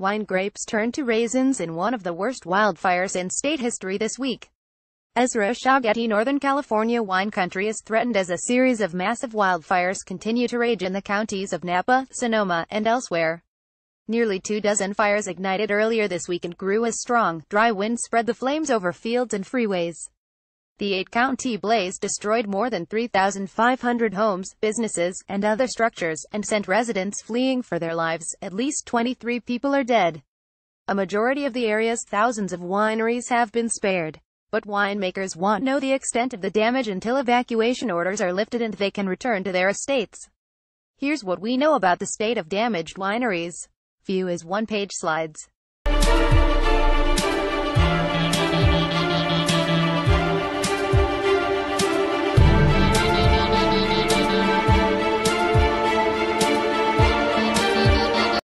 Wine grapes turned to raisins in one of the worst wildfires in state history this week. Ezra Shaw Getty Northern California wine country is threatened as a series of massive wildfires continue to rage in the counties of Napa, Sonoma, and elsewhere. Nearly two dozen fires ignited earlier this week and grew as strong, dry winds spread the flames over fields and freeways. The eight-county blaze destroyed more than 3,500 homes, businesses, and other structures, and sent residents fleeing for their lives. At least 23 people are dead. A majority of the area's thousands of wineries have been spared. But winemakers won't know the extent of the damage until evacuation orders are lifted and they can return to their estates. Here's what we know about the state of damaged wineries. View is one-page slides.